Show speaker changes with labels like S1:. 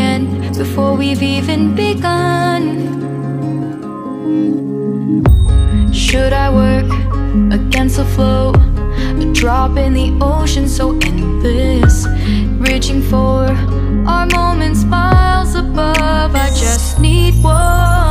S1: end before we've even begun Should I work against the flow? A drop in the ocean so endless Reaching for our moments miles above I just need one